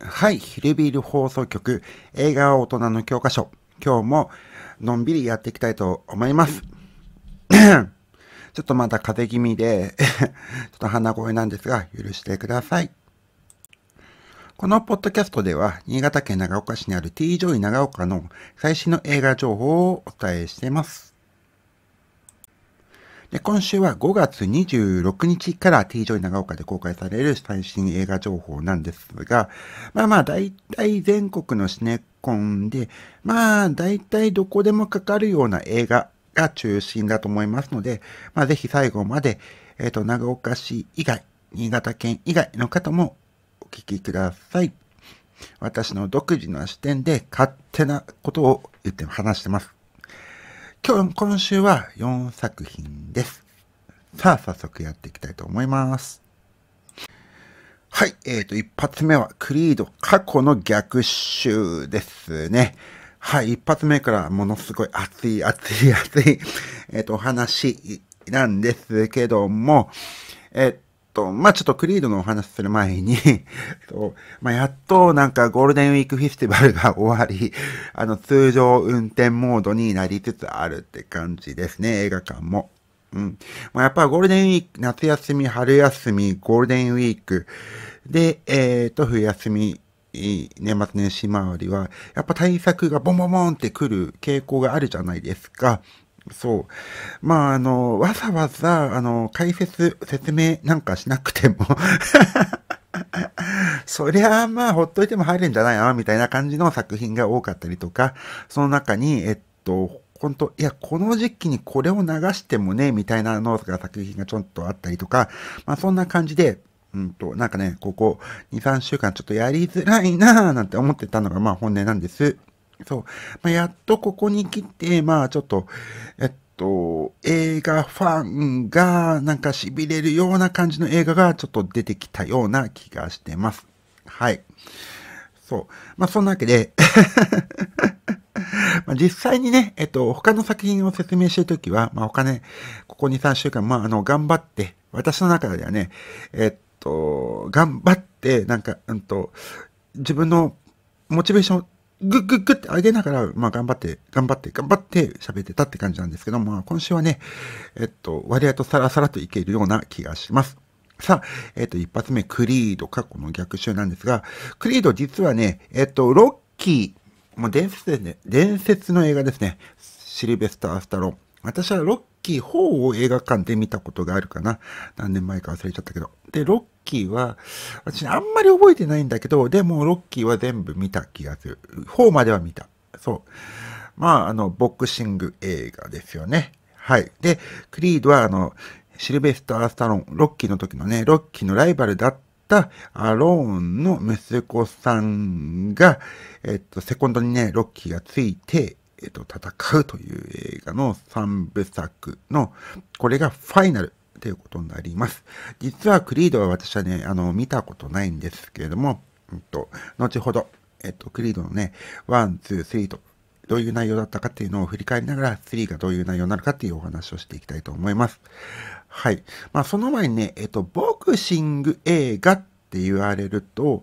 はい、ヒルビール放送局、映画は大人の教科書。今日ものんびりやっていきたいと思います。ちょっとまだ風邪気味で ちょっと鼻声なんですが、許してください。このポッドキャストでは、新潟県長岡市にある T ジョイ長岡の最新の映画情報をお伝えしています。で今週は5月26日から T ジョイ長岡で公開される最新映画情報なんですが、まあまあ大体全国のシネコンで、まあ大体どこでもかかるような映画が中心だと思いますので、まあぜひ最後まで、えっ、ー、と、長岡市以外、新潟県以外の方もお聞きください。私の独自の視点で勝手なことを言って話してます。今日、今週は4作品です。さあ、早速やっていきたいと思います。はい、えーと、一発目は、クリード過去の逆襲ですね。はい、一発目からものすごい熱い熱い熱い、えっ、と、お話なんですけども、えっ、と、まあ、ちょっとクリードのお話する前に そうまあ、やっとなんかゴールデンウィークフェスティバルが終わり、あの、通常運転モードになりつつあるって感じですね、映画館も。うん。まあ、やっぱゴールデンウィーク、夏休み、春休み、ゴールデンウィーク、で、えっ、ー、と、冬休み、年末年始周りは、やっぱ対策がボンボンボンってくる傾向があるじゃないですか。そう。まあ、あの、わざわざ、あの、解説、説明なんかしなくても そりゃあまあ、ほっといても入るんじゃないのみたいな感じの作品が多かったりとか、その中に、えっと、本当いや、この時期にこれを流してもね、みたいなノートが作品がちょっとあったりとか、まあそんな感じで、うんと、なんかね、ここ2、3週間ちょっとやりづらいなぁなんて思ってたのがまあ本音なんです。そう。まあ、やっとここに来て、まあちょっと、えっと、映画ファンがなんか痺れるような感じの映画がちょっと出てきたような気がしてます。はい。そう。まあそんなわけで ま実際にね、えっと、他の作品を説明してるときは、まあ他ね、ここ2、3週間、まああの、頑張って、私の中ではね、えっと、頑張って、なんか、うんと、自分のモチベーションぐっぐっぐって上げながら、まあ頑張って、頑張って、頑張って喋ってたって感じなんですけど、まあ今週はね、えっと、割合とさらさらといけるような気がします。さあ、えっと、一発目、クリード、過去の逆襲なんですが、クリード実はね、えっと、ロッキー、もう伝説ですね、伝説の映画ですね。シルベスター・スタロン。私はロッキー4を映画館で見たことがあるかな。何年前か忘れちゃったけど。で、ロッキーは、私あんまり覚えてないんだけど、でもロッキーは全部見た気がする。4までは見た。そう。まあ、あの、ボクシング映画ですよね。はい。で、クリードは、あの、シルベスター・スタロン、ロッキーの時のね、ロッキーのライバルだったアローンの息子さんが、えっと、セコンドにね、ロッキーがついて、えっと、戦うという映画の3部作の、これがファイナルということになります。実はクリードは私はね、あの、見たことないんですけれども、うんと、後ほど、えっと、クリードのね、1、2、3と、どういう内容だったかっていうのを振り返りながら、3がどういう内容になるかっていうお話をしていきたいと思います。はい。まあ、その前にね、えっと、ボクシング映画っって言われると、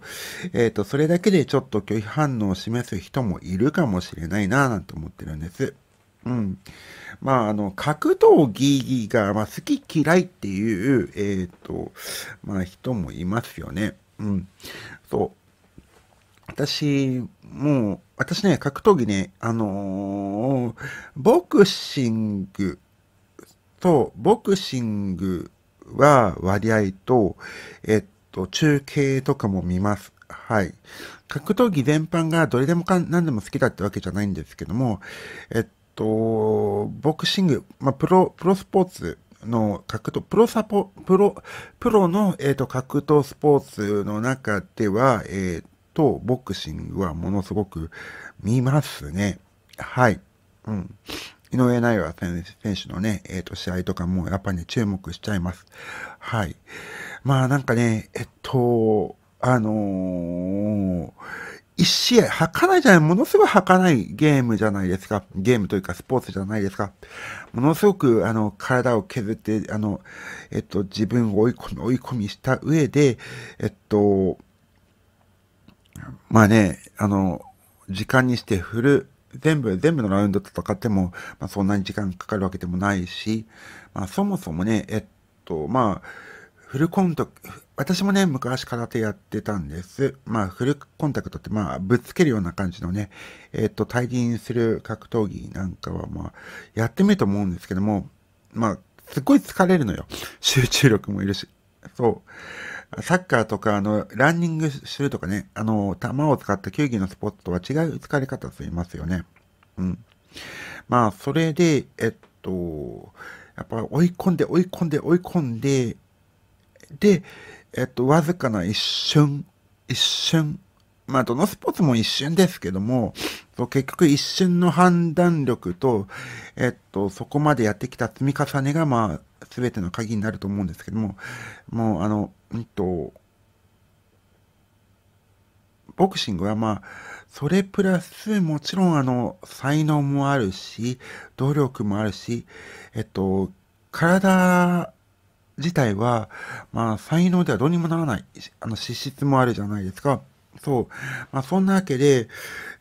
えっ、ー、と、それだけでちょっと拒否反応を示す人もいるかもしれないなぁなんて思ってるんです。うん。まあ、あの、格闘技が、まあ、好き嫌いっていう、えっ、ー、と、まあ、人もいますよね。うん。そう。私、もう、私ね、格闘技ね、あのー、ボクシングと、ボクシングは割合と、えっと、中継とかも見ます。はい。格闘技全般がどれでもか何でも好きだってわけじゃないんですけども、えっと、ボクシング、まあ、プロ、プロスポーツの格闘、プロサポ、プロ、プロの、えっと、格闘スポーツの中では、えっと、ボクシングはものすごく見ますね。はい。うん。井上尚弥選手のね、えっ、と、試合とかもやっぱりね、注目しちゃいます。はい。まあなんかね、えっと、あのー、一試合、儚いじゃない、ものすごい儚いゲームじゃないですか。ゲームというかスポーツじゃないですか。ものすごく、あの、体を削って、あの、えっと、自分を追い込み、追い込みした上で、えっと、まあね、あの、時間にしてフル、全部、全部のラウンドと戦っても、まあそんなに時間かかるわけでもないし、まあそもそもね、えっと、まあ、フルコンタクト、私もね、昔空手やってたんです。まあ、フルコンタクトって、まあ、ぶつけるような感じのね、えっと、対人する格闘技なんかは、まあ、やってみると思うんですけども、まあ、すっごい疲れるのよ。集中力もいるし。そう。サッカーとか、あの、ランニングするとかね、あの、球を使った球技のスポットとは違う疲れ方と言いますよね。うん。まあ、それで、えっと、やっぱ追い込んで追い込んで追い込んで、で、えっと、わずかな一瞬、一瞬、まあ、どのスポーツも一瞬ですけども、結局一瞬の判断力と、えっと、そこまでやってきた積み重ねが、まあ、すべての鍵になると思うんですけども、もう、あの、うんと、ボクシングはまあ、それプラス、もちろんあの、才能もあるし、努力もあるし、えっと、体自体は、まあ、才能ではどうにもならない、あの、資質もあるじゃないですか。そう。まあ、そんなわけで、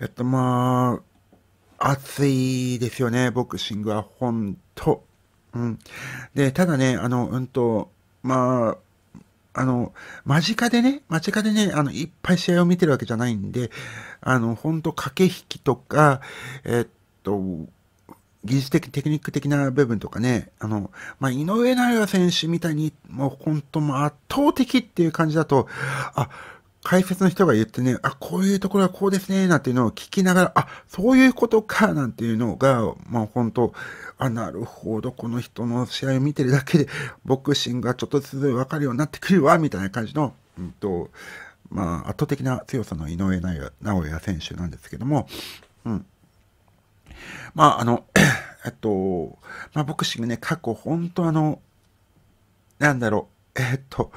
えっと、まあ、熱いですよね、ボクシングは、ほんと。うん。で、ただね、あの、うんと、まあ、あの、間近でね、間近でね、あの、いっぱい試合を見てるわけじゃないんで、あの、ほんと駆け引きとか、えっと、技術的、テクニック的な部分とかね、あの、まあ、井上尚弥選手みたいに、もう本当も圧倒的っていう感じだと、あ、解説の人が言ってね、あ、こういうところはこうですね、なんていうのを聞きながら、あ、そういうことか、なんていうのが、まあ本当、あ、なるほど、この人の試合を見てるだけで、ボクシングがちょっとずつ分かるようになってくるわ、みたいな感じの、うんと、まあ圧倒的な強さの井上尚弥選手なんですけども、うん。まあ、あの、えっと、まあ、ボクシングね、過去、本当あの、なんだろう、えっと、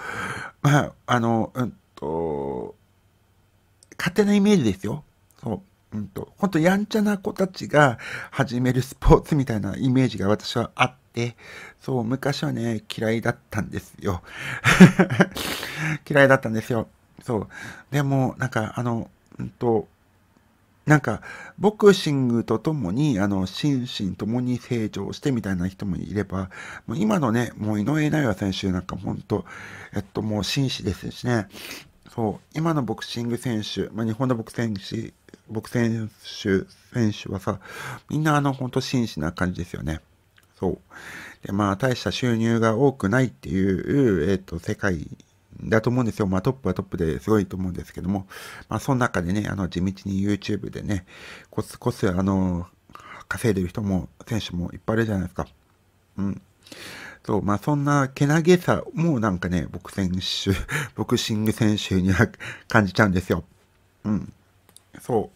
まあ、あの、うんと、勝手なイメージですよ。そう。うんと、本当やんちゃな子たちが始めるスポーツみたいなイメージが私はあって、そう、昔はね、嫌いだったんですよ。嫌いだったんですよ。そう。でも、なんか、あの、うんと、なんか、ボクシングとともに、あの、心身ともに成長してみたいな人もいれば、もう今のね、もう井上尚弥選手なんか本当、えっと、もう紳士ですしね、そう、今のボクシング選手、まあ、日本のボク選手、ボク選手、選手はさ、みんなあの、本当紳士な感じですよね。そう。で、まあ、大した収入が多くないっていう、えっと、世界だと思うんですよ。まあトップはトップですごいと思うんですけども、まあその中でね、あの地道に YouTube でね、コツコツあの、稼いでる人も、選手もいっぱいいるじゃないですか。うん。そう、まあそんなけなげさもなんかね、僕選手、ボクシング選手には感じちゃうんですよ。うん。そ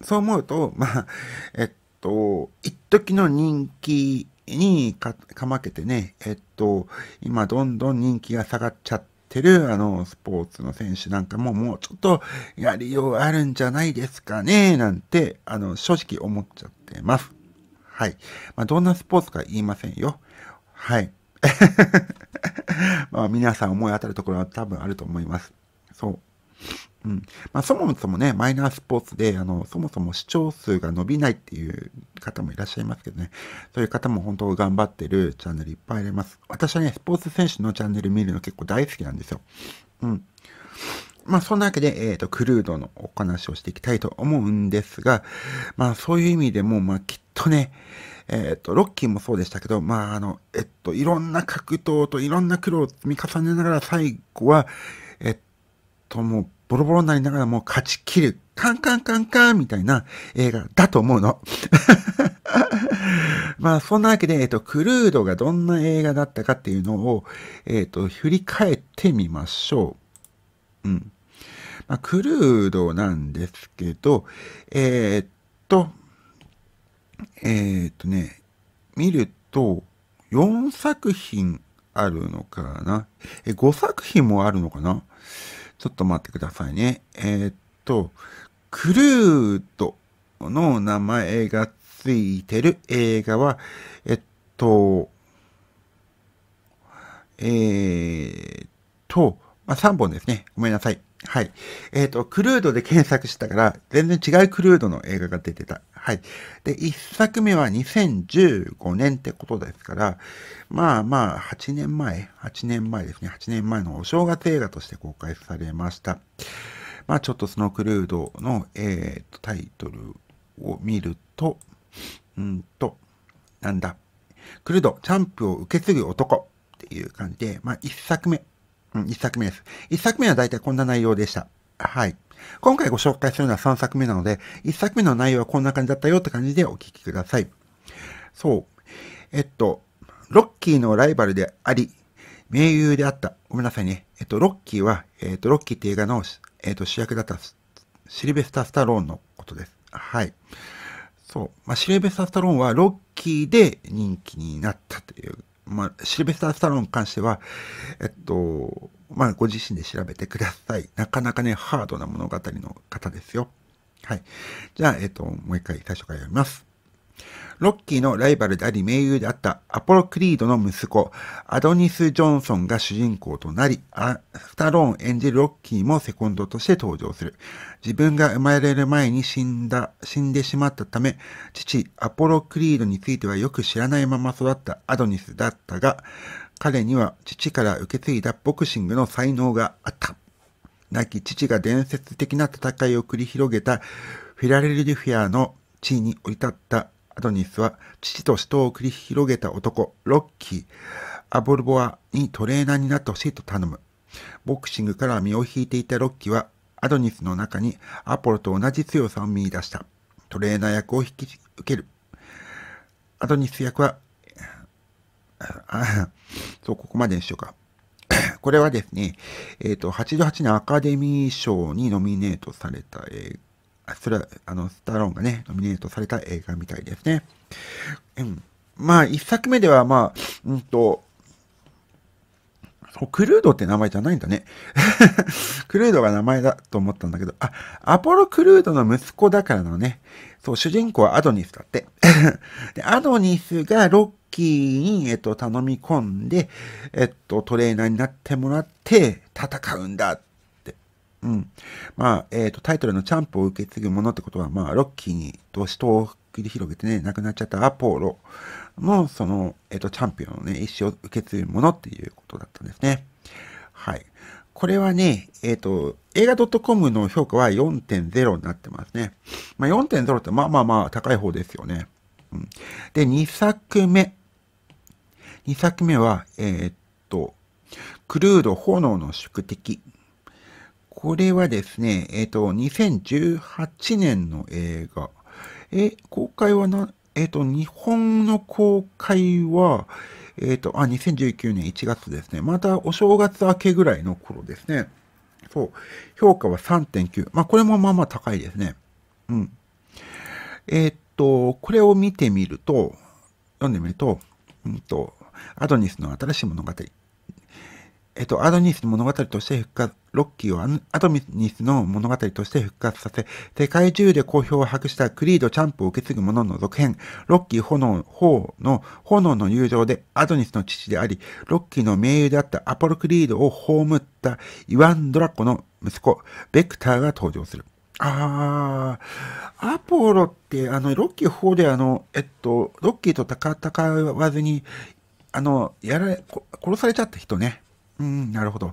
う。そう思うと、まあ、えっと、一時の人気にかかまけてね、えっと、今どんどん人気が下がっちゃって、てる、あの、スポーツの選手なんかももうちょっとやりようあるんじゃないですかね、なんて、あの、正直思っちゃってます。はい。まあ、どんなスポーツか言いませんよ。はい。まあ、皆さん思い当たるところは多分あると思います。そう。うん。まあ、そもそもね、マイナースポーツで、あの、そもそも視聴数が伸びないっていう方もいらっしゃいますけどね。そういう方も本当頑張ってるチャンネルいっぱいあります。私はね、スポーツ選手のチャンネル見るの結構大好きなんですよ。うん。まあ、そんなわけで、えっ、ー、と、クルードのお話をしていきたいと思うんですが、まあ、そういう意味でも、まあ、きっとね、えっ、ー、と、ロッキーもそうでしたけど、まあ、あの、えっと、いろんな格闘といろんな苦労を積み重ねながら最後は、えっと、もう、ボロボロになりながらもう勝ち切る、カンカンカンカンみたいな映画だと思うの。まあ、そんなわけで、えっ、と、クルードがどんな映画だったかっていうのを、えっ、と、振り返ってみましょう。うん。まあ、クルードなんですけど、えっと、えっとね、見ると、4作品あるのかな？え、5作品もあるのかな？ちょっと待ってくださいね。えー、っと、クルードの名前がついてる映画は、えっと、えー、っと、まあ、3本ですね。ごめんなさい。はい。えっ、と、クルードで検索したから、全然違うクルードの映画が出てた。はい。で、一作目は2015年ってことですから、まあまあ、8年前、8年前ですね、8年前のお正月映画として公開されました。まあちょっとそのクルードの、えー、とタイトルを見ると、うんと、なんだ、クルード、チャンプを受け継ぐ男っていう感じで、まあ一作目、うん、一作目です。一作目は大体こんな内容でした。はい。今回ご紹介するのは3作目なので、1作目の内容はこんな感じだったよって感じでお聞きください。そう。えっと、ロッキーのライバルであり、名優であった。ごめんなさいね。えっと、ロッキーは、えっと、ロッキーって映画の、えっと、主役だったシルベスター・スタローンのことです。はい。そう。まあ、シルベスター・スタローンはロッキーで人気になったという。まあ、シルベスター・スタローンに関しては、えっと、まあ、ご自身で調べてください。なかなかね、ハードな物語の方ですよ。はい。じゃあ、えっ、と、もう一回最初から読みます。ロッキーのライバルであり盟友であったアポロ・クリードの息子、アドニス・ジョンソンが主人公となり、アスタローン演じるロッキーもセコンドとして登場する。自分が生まれる前に死んだ、死んでしまったため、父、アポロ・クリードについてはよく知らないまま育ったアドニスだったが、彼には父から受け継いだボクシングの才能があった。亡き父が伝説的な戦いを繰り広げたフィラレルフィアの地位に降り立ったアドニスは父と死闘を繰り広げた男、ロッキー、アボルボアにトレーナーになってほしいと頼む。ボクシングから身を引いていたロッキーはアドニスの中にアポロと同じ強さを見出した。トレーナー役を引き受ける。アドニス役は、そう、ここまでにしようか。これはですね、えっ、ー、と、88年アカデミー賞にノミネートされた映画、それは、あの、スタローンがね、ノミネートされた映画みたいですね。うん。まあ、一作目では、まあ、うんと、クルードって名前じゃないんだね。クルードが名前だと思ったんだけど、あ、アポロ・クルードの息子だからのね。そう、主人公はアドニスだって。で、アドニスがロッキーに、えっと、頼み込んで、えっと、トレーナーになってもらって戦うんだって。うん。まあ、えっと、タイトルのチャンプを受け継ぐものってことは、まあ、ロッキーに、と死闘を繰り広げてね、亡くなっちゃったアポロの、その、えっと、チャンピオンのね、意思を受け継ぐものっていうことだったんですね。はい。これはね、えっ、ー、と、映画 .com の評価は4.0になってますね。まあ、4.0ってまあまあまあ高い方ですよね。うん、で、2作目。2作目は、えー、っと、クルード炎の宿敵。これはですね、えー、っと、2018年の映画。え、公開はな、えっと、日本の公開は、えっと、あ、2019年1月ですね。またお正月明けぐらいの頃ですね。そう。評価は3.9。まあ、これもまあまあ高いですね。うん。えっと、これを見てみると、読んでみると、うんと、アドニスの新しい物語。えっと、アドニスの物語として復活、ロッキーをアドニスの物語として復活させ、世界中で好評を博したクリード・チャンプを受け継ぐ者の続編、ロッキー炎、炎の、炎の友情でアドニスの父であり、ロッキーの盟友であったアポロ・クリードを葬ったイワン・ドラコの息子、ベクターが登場する。ああ、アポロって、あの、ロッキー4であの、えっと、ロッキーと戦わずにあの、やられ、殺されちゃった人ね。うん、なるほど。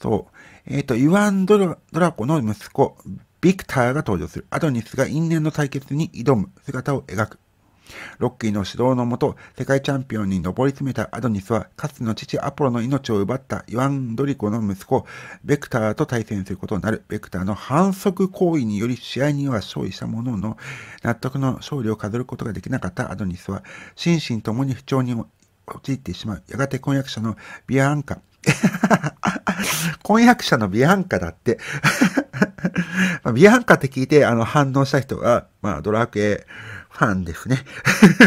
そう。えっ、ー、と、イワンドラ・ドラコの息子、ビクターが登場する。アドニスが因縁の対決に挑む姿を描く。ロッキーの指導のもと、世界チャンピオンに上り詰めたアドニスは、かつての父アポロの命を奪ったイワン・ドリコの息子、ベクターと対戦することになる。ベクターの反則行為により試合には勝利したものの、納得の勝利を飾ることができなかったアドニスは、心身ともに不調に陥ってしまう。やがて婚約者のビアンカ。婚約者のビアンカだって。ビアンカって聞いて、あの、反応した人が、まあ、ドラクエファンですね。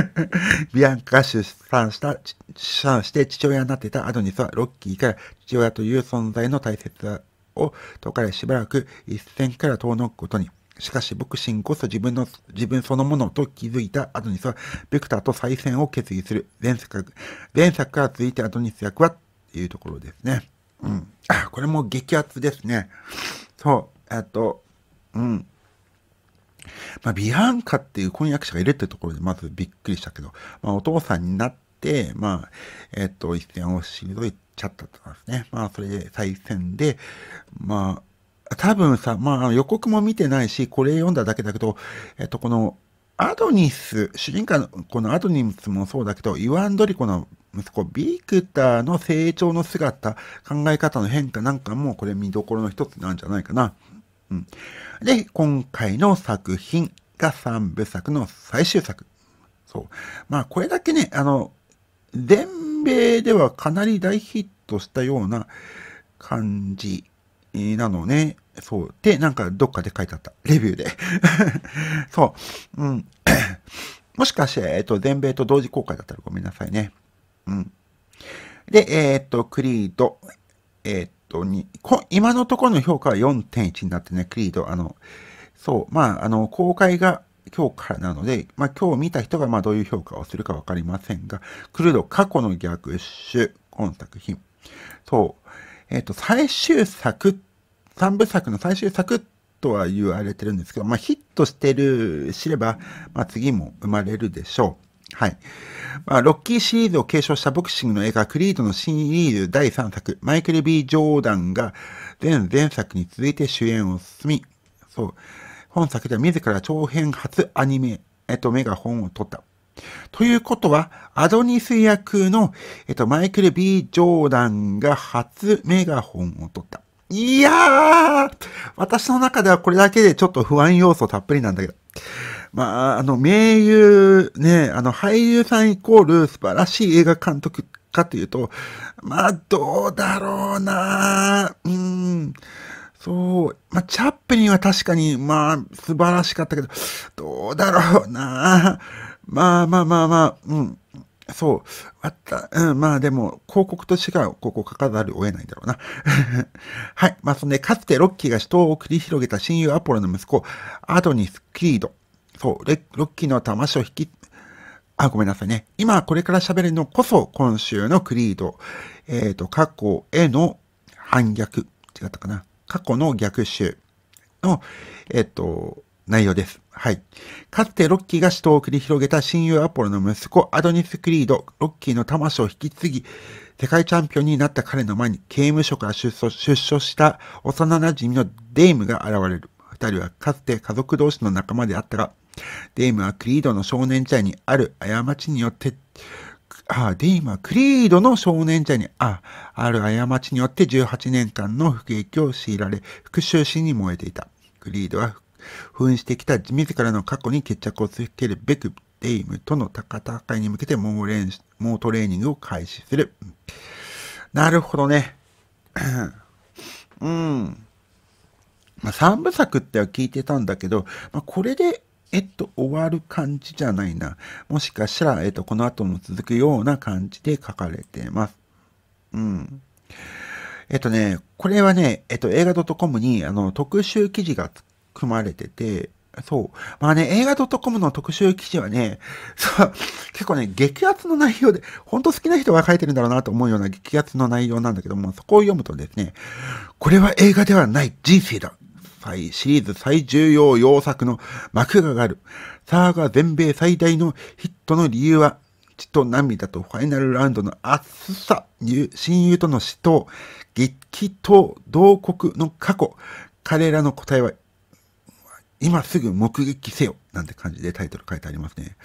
ビアンカが出産した、出産して父親になってたアドニスは、ロッキーから父親という存在の大切さを解かれしばらく一線から遠のくことに。しかし、ボクシングこそ自分の、自分そのものと気づいたアドニスは、ベクターと再戦を決意する。前作、前作から続いてアドニス役はっていうところですね。うん。あ、これも激アツですね。そう、えっと、うん。まあ、ビアンカっていう婚約者がいるってところでまずびっくりしたけど、まあ、お父さんになって、まあ、えっと、一戦を退いちゃったとかですね。まあ、それで再戦で、まあ、多分さ、まあ、予告も見てないし、これ読んだだけだけど、えっと、この、アドニス、主人公のこのアドニスもそうだけど、イワンドリコの息子、ビクターの成長の姿、考え方の変化なんかも、これ見どころの一つなんじゃないかな。うん。で、今回の作品が3部作の最終作。そう。まあ、これだけね、あの、全米ではかなり大ヒットしたような感じなのね。そう。で、なんかどっかで書いてあった。レビューで。そう。うん。もしかして、えっと、全米と同時公開だったらごめんなさいね。うん。で、えー、っと、クリード、えー、っと、に、今のところの評価は4.1になってね、クリード、あの、そう、まあ、あの、公開が今日からなので、まあ、今日見た人がまあどういう評価をするかわかりませんが、クルード過去の逆襲、今作品。そう、えっ、と、最終作、三部作の最終作とは言われてるんですけど、まあ、ヒットしてる、知れば、まあ、次も生まれるでしょう。はい。まあ、ロッキーシリーズを継承したボクシングの映画、クリードのシリーズ第3作、マイケル・ B・ ジョーダンが全前作に続いて主演を進み、そう、本作では自ら長編初アニメ、えっと、メガホンを取った。ということは、アドニス役の、えっと、マイケル・ B・ ジョーダンが初メガホンを取った。いやー私の中ではこれだけでちょっと不安要素たっぷりなんだけど。まあ、あの、名優、ね、あの、俳優さんイコール素晴らしい映画監督かというと、まあ、どうだろうなうん。そう。まあ、チャップリンは確かに、まあ、素晴らしかったけど、どうだろうなまあまあまあまあ、うん。そう。あった。うん、まあでも、広告としては、ここ書かざるを得ないだろうな。はい。まあそんで、かつてロッキーが死闘を繰り広げた親友アポロの息子、アドニス・クリード。そう、ロッキーの魂を引き、あ、ごめんなさいね。今これから喋るのこそ今週のクリード。えっ、ー、と、過去への反逆。違ったかな。過去の逆襲の、えっ、ー、と、内容です。はい。かつてロッキーが死闘を繰り広げた親友アポロの息子アドニス・クリード、ロッキーの魂を引き継ぎ、世界チャンピオンになった彼の前に刑務所から出所した幼馴染のデイムが現れる。二人はかつて家族同士の仲間であったが、デイムはクリードの少年時代にある過ちによって、ああ、デイムはクリードの少年時代に、あ、ある過ちによって18年間の不景気を強いられ、復讐心に燃えていた。クリードは封してきた自らの過去に決着をつけるべく、デイムとの戦いに向けて猛練猛トレーニングを開始する。なるほどね。うん。まあ、3部作っては聞いてたんだけど、まあ、これで、えっと、終わる感じじゃないな。もしかしたら、えっと、この後も続くような感じで書かれてます。うん。えっとね、これはね、えっと、映画 .com に、あの、特集記事が組まれてて、そう。まあね、映画 .com の特集記事はね、そう、結構ね、激アツの内容で、本当好きな人が書いてるんだろうなと思うような激アツの内容なんだけども、そこを読むとですね、これは映画ではない人生だ。シリーズ最重要要作の幕がある。サーガ全米最大のヒットの理由は、血と涙とファイナルラウンドの熱さ、親友との死闘、激闘、同国の過去。彼らの答えは今すぐ目撃せよなんて感じでタイトル書いてありますね。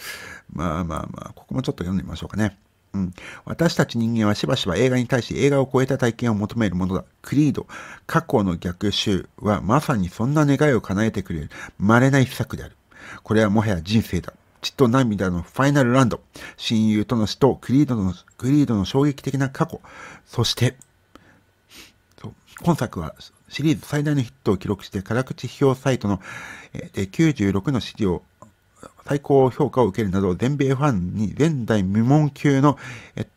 まあまあまあ、ここもちょっと読んでみましょうかね。うん。私たち人間はしばしば映画に対し映画を超えた体験を求めるものだ。クリード、過去の逆襲はまさにそんな願いを叶えてくれる稀な一作である。これはもはや人生だ。血と涙のファイナルランド。親友との死とクリードの、クリードの衝撃的な過去。そして、今作はシリーズ最大のヒットを記録して辛口批評サイトの96の支持を最高評価を受けるなど全米ファンに前代未聞級の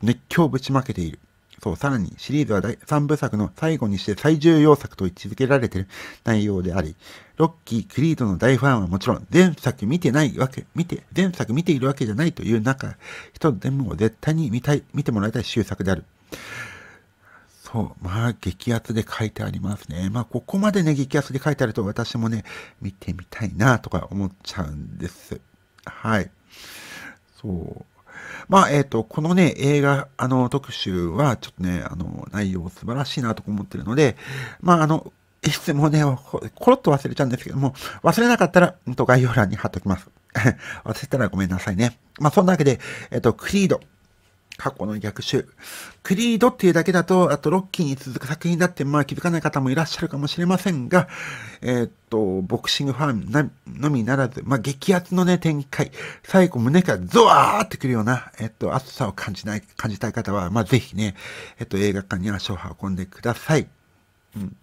熱狂をぶちまけている。そう、さらにシリーズは第3部作の最後にして最重要作と位置づけられている内容であり、ロッキー、クリードの大ファンはもちろん前作見てないわけ、見て、前作見ているわけじゃないという中、人でも絶対に見たい、見てもらいたい終作である。そう。まあ、激アツで書いてありますね。まあ、ここまでね、激アツで書いてあると私もね、見てみたいなとか思っちゃうんです。はい。そう。まあ、えっ、ー、と、このね、映画、あの、特集は、ちょっとね、あの、内容素晴らしいなと思ってるので、まあ、あの、いつもね、コロッと忘れちゃうんですけども、忘れなかったら、んと概要欄に貼っときます。忘れたらごめんなさいね。まあ、そんなわけで、えっ、ー、と、クリード。過去の逆襲。クリードっていうだけだと、あとロッキーに続く作品だって、まあ気づかない方もいらっしゃるかもしれませんが、えー、っと、ボクシングファンのみならず、まあ激アツのね、展開、最後胸からゾワーってくるような、えっと、熱さを感じない、感じたい方は、まあぜひね、えっと、映画館に足を運んでください。うん。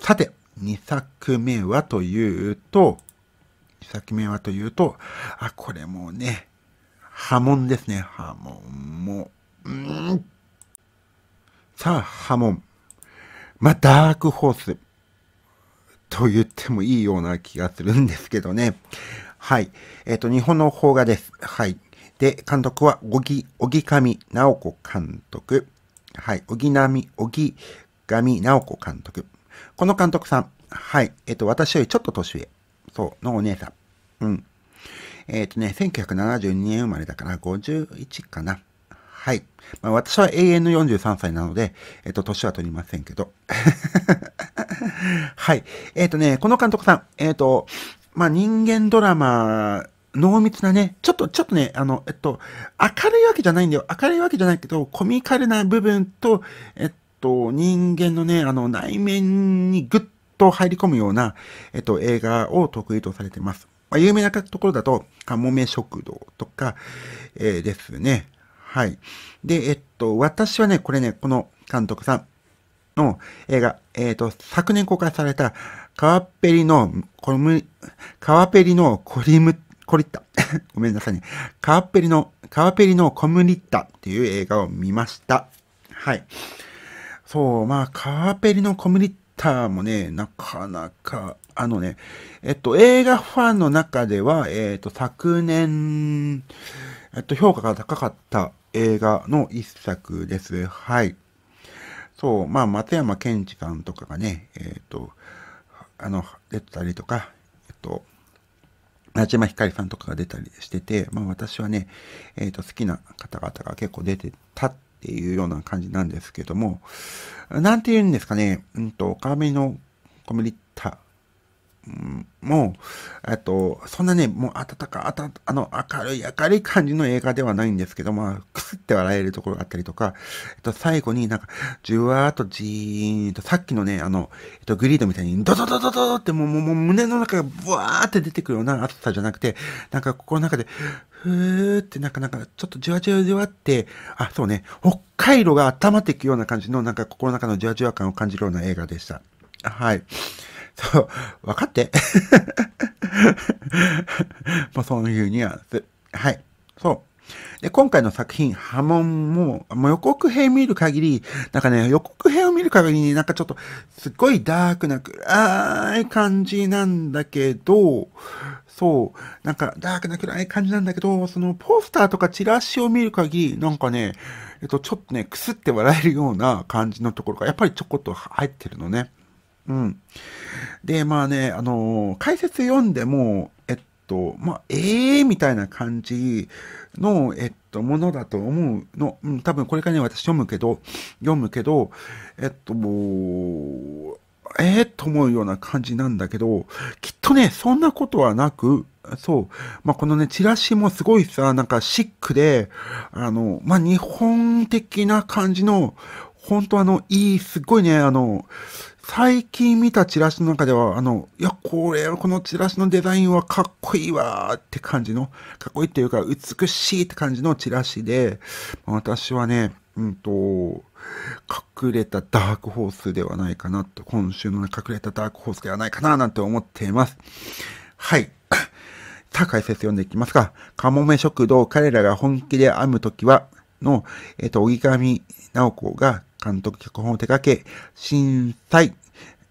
さて、2作目はというと、2作目はというと、あ、これもうね、波紋ですね。波紋も。うん。さあ、波紋。まあ、ダークホース。と言ってもいいような気がするんですけどね。はい。えっ、ー、と、日本の邦画です。はい。で、監督は、小木、小木上直子監督。はい。小木並、小木上直子監督。この監督さん。はい。えっ、ー、と、私よりちょっと年上。そう、のお姉さん。うん。えっ、ー、とね、1972年生まれだから51かな。はい。まあ、私は永遠の43歳なので、えっ、ー、と、年は取りませんけど。はい。えっ、ー、とね、この監督さん、えっ、と、まあ、人間ドラマ、濃密なね、ちょっと、ちょっとね、あの、えっと、明るいわけじゃないんだよ。明るいわけじゃないけど、コミカルな部分と、えっと、人間のね、あの、内面にぐっと入り込むような、えっと、映画を得意とされてます。まあ、有名なところだと、かもめ食堂とか、えー、ですね。はい。で、えっと、私はね、これね、この監督さんの映画、えっ、と、昨年公開された、カワペリの、コム、カワペリのコリム、コリッタ。ごめんなさいね。カワペリの、カワペリのコムリッタっていう映画を見ました。はい。そう、まあ、カワペリのコムリッタターもね、なかなかあのね、えっと、映画ファンの中では、えっと、昨年、えっと、評価が高かった映画の一作です。はい。そう、まあ、松山健一さんとかがね、えっと、あの、出てたりとか、えっと、中島ひかりさんとかが出たりしてて、まあ私はね、えっ、と、好きな方々が結構出てたっっていうような感じなんですけども、なんて言うんですかね、うんと、鏡のコミュニタ。ー、もう、えっと、そんなね、もう温か、あた、あの、明るい、明るい感じの映画ではないんですけど、まあ、くすって笑えるところがあったりとか、えっと、最後になんか、じゅわーっとじーんと、さっきのね、あの、えっと、グリードみたいに、ドドドドドってもう、もう、胸の中がブワーって出てくるような熱さじゃなくて、なんか、心の中で、ふーって、なんか、なんか、ちょっとじわじわじわって、あ、そうね、北海道が温まっていくような感じの、なんか、心の中のじわじわ感を感じるような映画でした。はい。そう、分かって もうそういうニュアンス。はい。そう。で、今回の作品、波紋も、もう予告編見る限り、なんかね、予告編を見る限りになんかちょっと、すっごいダークな暗い感じなんだけど、そう、なんかダークな暗い感じなんだけど、そのポスターとかチラシを見る限り、なんかね、えっと、ちょっとね、くすって笑えるような感じのところが、やっぱりちょこっと入ってるのね。うん。で、まあね、あのー、解説読んでも、えっと、まあ、ええー、みたいな感じの、えっと、ものだと思うの。うん、多分これからね、私読むけど、読むけど、えっと、もう、ええー、と思うような感じなんだけど、きっとね、そんなことはなく、そう。まあ、このね、チラシもすごいさ、なんかシックで、あの、まあ、日本的な感じの、本当あの、いい、すっごいね、あの、最近見たチラシの中では、あの、いや、これ、このチラシのデザインはかっこいいわーって感じの、かっこいいっていうか、美しいって感じのチラシで、私はね、うんと、隠れたダークホースではないかなと、今週の、隠れたダークホースではないかななんて思っています。はい。さあ、解説読んでいきますか。かもめ食堂、彼らが本気で編むときは、の、えっ、と、荻上直子が監督脚本を手掛け、震災、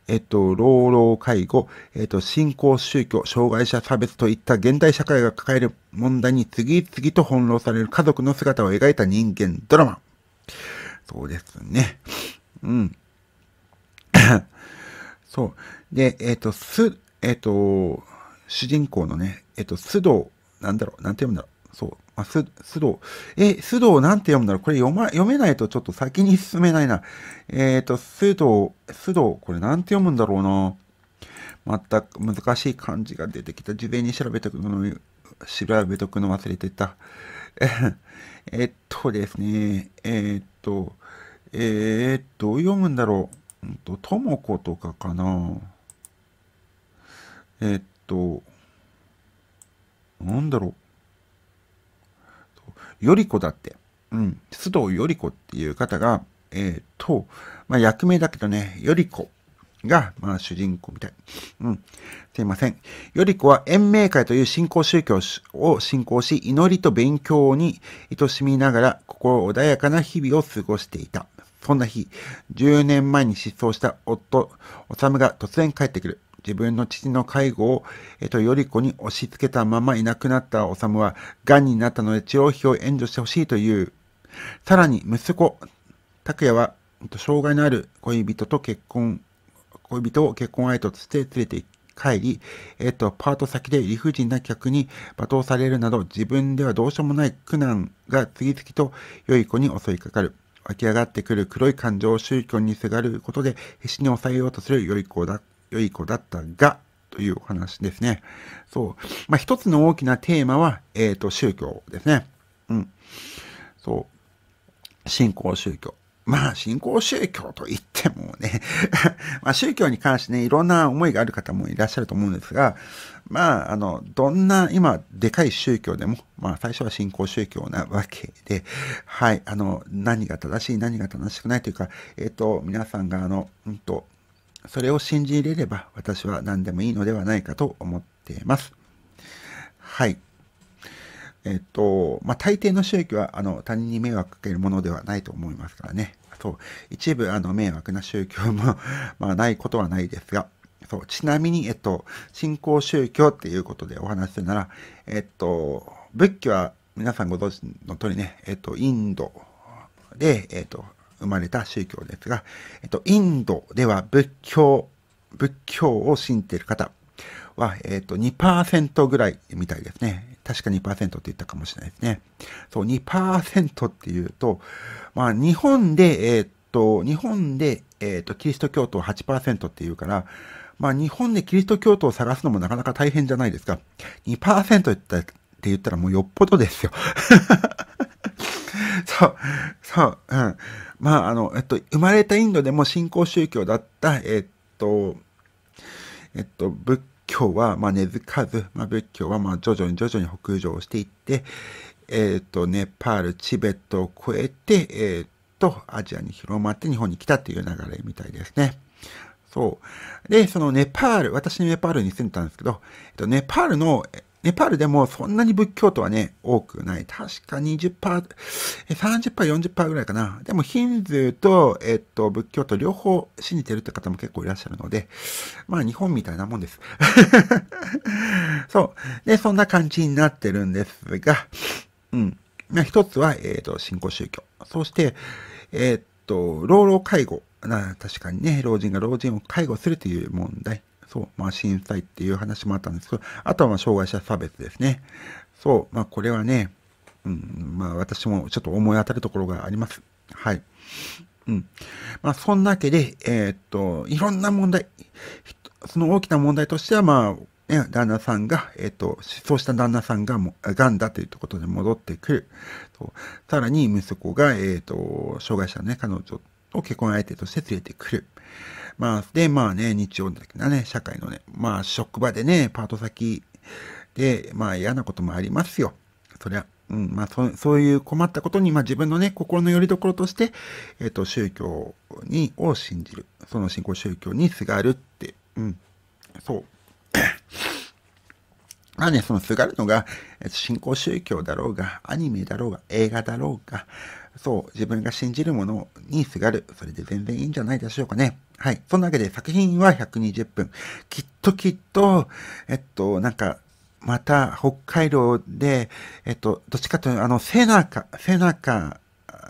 えっと、老老介護、えっと、信仰宗教、障害者差別といった現代社会が抱える問題に次々と翻弄される家族の姿を描いた人間ドラマ。そうですね。うん。そう。で、えっ、ー、と、す、えっ、ー、と、主人公のね、えっ、ー、と、須藤、なんだろう、なんて読むんだろう。そう。まあ、す、須藤。え、須藤なんて読むんだろうこれ読ま、読めないとちょっと先に進めないな。えっ、と、須藤、須藤、これなんて読むんだろうな。全く難しい漢字が出てきた。事前に調べてくの、調べとくの忘れてた。えっとですね、えっと、えー、っと、読むんだろう。んと、ともことかかな。えっと、なんだろう。よりこだって。うん。須藤よりこっていう方が、えー、っと、まあ、役名だけどね、よりこが、まあ、主人公みたい。うん。すいません。より子は延命会という信仰宗教を信仰し、祈りと勉強に愛しみながら、心穏やかな日々を過ごしていた。そんな日、10年前に失踪した夫、おさむが突然帰ってくる。自分の父の介護を、えっと、より子に押し付けたままいなくなったおさむは、癌になったので治療費を援助してほしいという。さらに、息子、拓也は、障害のある恋人と結婚恋人を結婚相手として連れて帰り、えっと、パート先で理不尽な客に罵倒されるなど、自分ではどうしようもない苦難が次々と良い子に襲いかかる。湧き上がってくる黒い感情を宗教にすがることで必死に抑えようとする良い子だ、良い子だったが、というお話ですね。そう。まあ、一つの大きなテーマは、えっ、ー、と、宗教ですね。うん。そう。信仰宗教。まあ、信仰宗教と言ってもね まあ、宗教に関してね、いろんな思いがある方もいらっしゃると思うんですが、まあ、あの、どんな、今、でかい宗教でも、まあ、最初は信仰宗教なわけで、はい、あの、何が正しい、何が正しくないというか、えっ、ー、と、皆さんが、あの、うんと、それを信じ入れれば、私は何でもいいのではないかと思っています。はい。えっと、まあ、大抵の宗教は、あの、他人に迷惑かけるものではないと思いますからね。そう、一部、あの、迷惑な宗教も まあ、ないことはないですが、そう、ちなみに、えっと、信仰宗教っていうことでお話しするなら、えっと、仏教は皆さんご存知の通りね、えっと、インドで、えっと、生まれた宗教ですが、えっと、インドでは仏教、仏教を信じている方は、えっと、2%ぐらいみたいですね。確か2%って言ったかもしれないですね。そう、2%っていうと、まあ、日本で、えー、っと、日本で、えー、っと、キリスト教徒を8%っていうから、まあ、日本でキリスト教徒を探すのもなかなか大変じゃないですか。2%言ったって言ったらもうよっぽどですよ。そう、そう、うん。まあ、あの、えっと、生まれたインドでも信仰宗教だった、えっと、えっと、仏教は、まあ、根付かず、まあ、仏教は、まあ、徐々に徐々に北上していって、えっ、ー、と、ネパール、チベットを越えて、えっ、ー、と、アジアに広まって日本に来たっていう流れみたいですね。そう。で、そのネパール、私ネパールに住んでたんですけど、えっと、ネパールの、ネパールでもそんなに仏教徒はね、多くない。確か20%、30%、40%ぐらいかな。でもヒンズーと、えっと、仏教徒両方信じてるって方も結構いらっしゃるので、まあ日本みたいなもんです。そう。で、そんな感じになってるんですが、うん。まあ一つは、えっ、と、信仰宗教。そして、えっと、老老介護。な確かにね、老人が老人を介護するという問題。そう、まあ震災っていう話もあったんですけど、あとはま障害者差別ですね。そう、まあこれはね、うん、まあ私もちょっと思い当たるところがあります。はい。うん。まあそんなわけで、えー、っと、いろんな問題、その大きな問題としては、まあ、ね、旦那さんが、えっ、と、失踪した旦那さんがも、がんだということで戻ってくる。さらに息子が、えっ、と、障害者のね、彼女を結婚相手として連れてくる。まあ、で、まあね、日曜的なね、社会のね、まあ、職場でね、パート先で、まあ、嫌なこともありますよ。そりゃ、うん、まあ、そそういう困ったことに、まあ、自分のね、心の拠り所として、えっ、ー、と、宗教に、を信じる。その信仰宗教にすがるって、うん、そう。まあね、そのすがるのが、信仰宗教だろうが、アニメだろうが、映画だろうが、そう、自分が信じるものにすがる。それで全然いいんじゃないでしょうかね。はい。そんなわけで作品は120分。きっときっと、えっと、なんか、また北海道で、えっと、どっちかというと、あの、背中、背中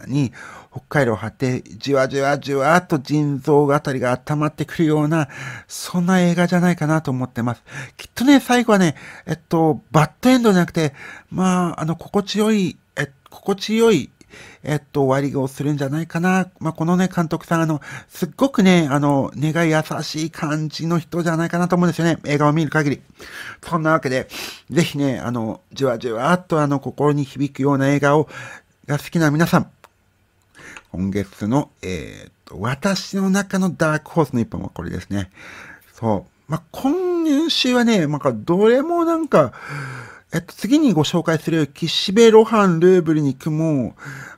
に北海道を張って、じわじわじわっと腎臓あたりが温まってくるような、そんな映画じゃないかなと思ってます。きっとね、最後はね、えっと、バッドエンドじゃなくて、まあ、あの、心地よい、え、心地よいえっと、終わりをするんじゃないかな。まあ、このね、監督さん、あの、すっごくね、あの、願い優しい感じの人じゃないかなと思うんですよね。映画を見る限り。そんなわけで、ぜひね、あの、じわじわっとあの、心に響くような映画を、が好きな皆さん、今月の、えー、っと、私の中のダークホースの一本はこれですね。そう。まあ、今週はね、なんか、どれもなんか、えっと、次にご紹介する岸辺露伴ルーブルに行くも、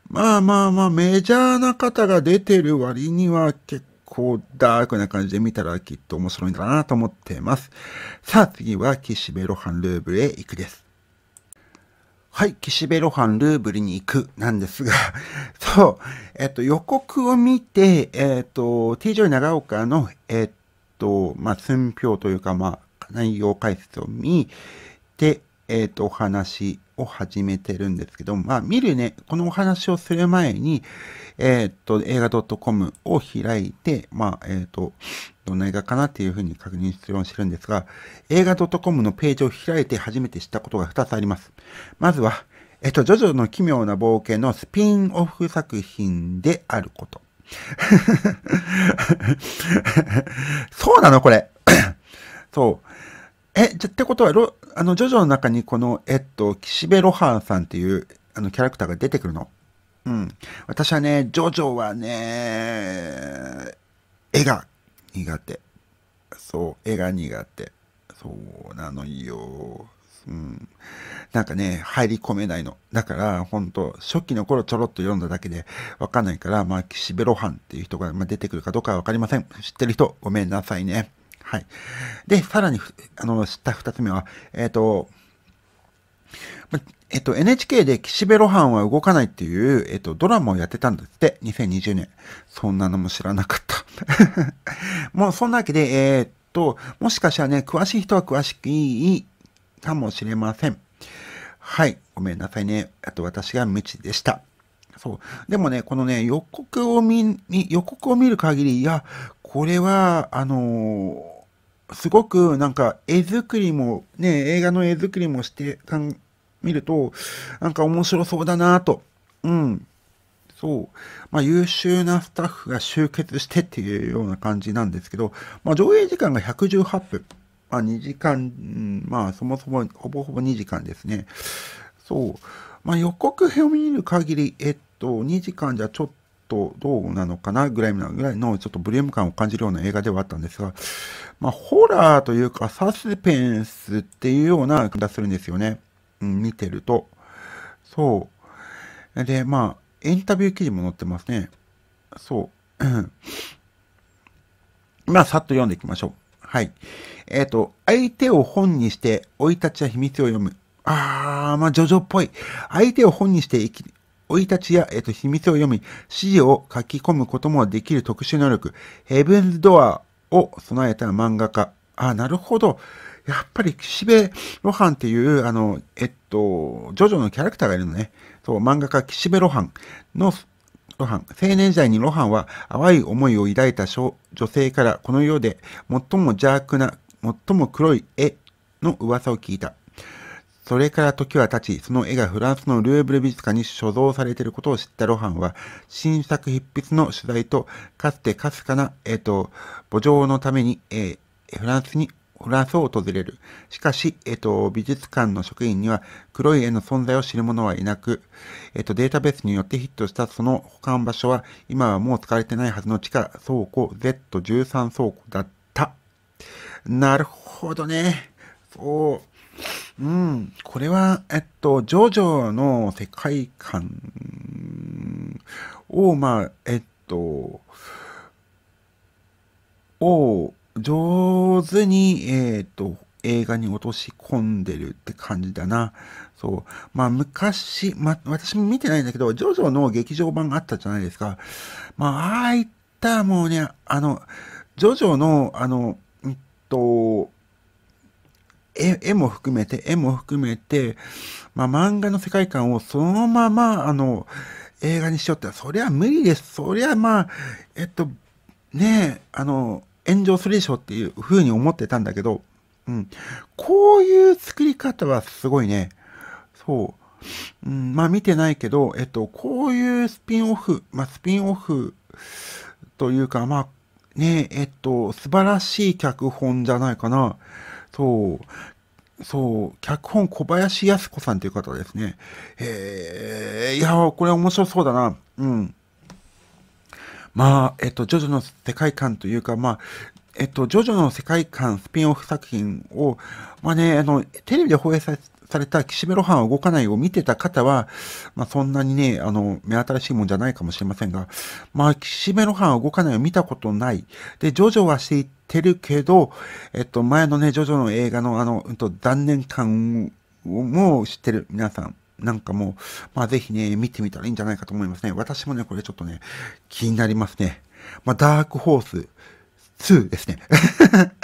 まあまあまあ、メジャーな方が出てる割には結構ダークな感じで見たらきっと面白いんだなと思っています。さあ次は岸辺露伴ルーブルへ行くです。はい、岸辺露伴ルーブルに行くなんですが、そう、えっと、予告を見て、えっと、TJ 長岡の、えっと、まあ、寸評というか、まあ、内容解説を見て、えっと、お話を始めてるんですけど、まあ、見るね、このお話をする前に、えっ、と、映画 .com を開いて、まあ、えっ、と、どんな映画かなっていうふうに確認するようにしてるんですが、映画 .com のページを開いて初めて知ったことが2つあります。まずは、えっ、と、ジョジョの奇妙な冒険のスピンオフ作品であること。そうなのこれ。そう。え、じゃ、ってことは、ロ、あの、ジョジョの中にこの、えっと、岸辺露伴さんっていう、あの、キャラクターが出てくるの？うん。私はね、ジョジョはね、絵が苦手。そう、絵が苦手。そうなのよ。うん。なんかね、入り込めないの。だから、ほんと、初期の頃ちょろっと読んだだけでわかんないから、まあ、岸辺露伴っていう人が、ま、出てくるかどうかはわかりません。知ってる人、ごめんなさいね。はい。で、さらに、あの、知った二つ目は、えっ、ー、と、えっと、NHK で岸辺露伴は動かないっていう、えっと、ドラマをやってたんですって、2020年。そんなのも知らなかった。もう、そんなわけで、えー、っと、もしかしたらね、詳しい人は詳しくいいかもしれません。はい。ごめんなさいね。あと、私が無知でした。そう。でもね、このね、予告を見、予告を見る限り、いや、これは、あのーすごくなんか絵作りも、ね、映画の絵作りもしてかん、見ると、なんか面白そうだなと。うん。そう。まあ優秀なスタッフが集結してっていうような感じなんですけど、まあ上映時間が118分。まあ2時間、まあそもそもほぼほぼ2時間ですね。そう。まあ予告編を見る限り、えっと、2時間じゃちょっととどうなのかなぐらいのぐらいのちょっとボリューム感を感じるような映画ではあったんですが、まあ、ホラーというかサスペンスっていうような気がするんですよね。うん、見てると。そう。で、まあ、インタビュー記事も載ってますね。そう。まあ、さっと読んでいきましょう。はい。えっ、ー、と、相手を本にして、生い立ちや秘密を読む。あー、まあ、ジョジョっぽい。相手を本にして生き、生い立ちや、えっ、と、秘密を読み、指示を書き込むこともできる特殊能力、ヘブンズドアを備えた漫画家。あ、なるほど。やっぱり岸辺露伴っていう、あの、えっと、ジョジョのキャラクターがいるのね。そう、漫画家岸辺露伴の露伴。青年時代に露伴は淡い思いを抱いた女性からこの世で最も邪悪な、最も黒い絵の噂を聞いた。それから時は経ち、その絵がフランスのルーブル美術館に所蔵されていることを知ったロハンは、新作筆筆の取材と、かつてかすかな、えっ、ー、と、墓場のために、えー、フランスに、フランスを訪れる。しかし、えっ、ー、と、美術館の職員には黒い絵の存在を知る者はいなく、えっ、と、データベースによってヒットしたその保管場所は、今はもう使われてないはずの地下倉庫 Z13 倉庫だった。なるほどね。そう。うん、これは、えっと、ジョジョの世界観を、まあ、えっと、を上手に、えっと、映画に落とし込んでるって感じだな。そう。まあ昔、まあ私も見てないんだけど、ジョジョの劇場版があったじゃないですか。まあああいったもうね、あの、ジョジョの、あの、うんと、絵も含めて、絵も含めて、まあ、漫画の世界観をそのまま、あの、映画にしようって、そりゃ無理です。そりゃまあ、えっと、ねえ、あの、炎上するでしょっていう風に思ってたんだけど、うん。こういう作り方はすごいね。そう。うん、まあ見てないけど、えっと、こういうスピンオフ、まあスピンオフというか、まあ、ねえ、えっと、素晴らしい脚本じゃないかな。そう。そう、脚本小林靖子さんという方ですね。えー、いや、これ面白そうだな。うん。まあ、えっと、ジョジョの世界観というか、まあ、えっと、ジョジョの世界観スピンオフ作品を、まあね、あの、テレビで放映さされた岸辺露伴は動かないを見てた方は、まあそんなにね、あの、目新しいもんじゃないかもしれませんが、まあ岸辺露伴は動かないを見たことない。で、ジョジョは知ってるけど、えっと、前のね、ジョジョの映画のあの、うんと、残念感も知ってる皆さん。なんかもう、まあぜひね、見てみたらいいんじゃないかと思いますね。私もね、これちょっとね、気になりますね。まあ、ダークホース2ですね。